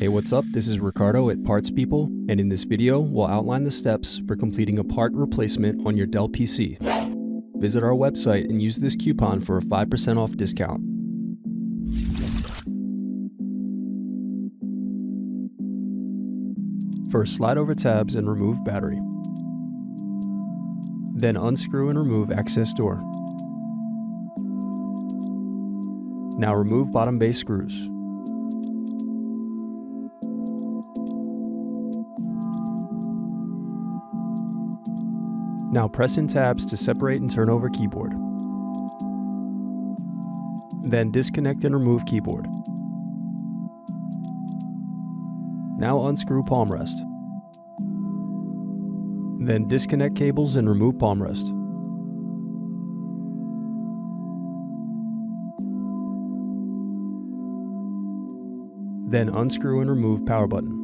Hey, what's up? This is Ricardo at Parts People, and in this video, we'll outline the steps for completing a part replacement on your Dell PC. Visit our website and use this coupon for a 5% off discount. First, slide over tabs and remove battery. Then unscrew and remove access door. Now remove bottom base screws. Now press in tabs to separate and turn over keyboard. Then disconnect and remove keyboard. Now unscrew palm rest. Then disconnect cables and remove palm rest. Then unscrew and remove power button.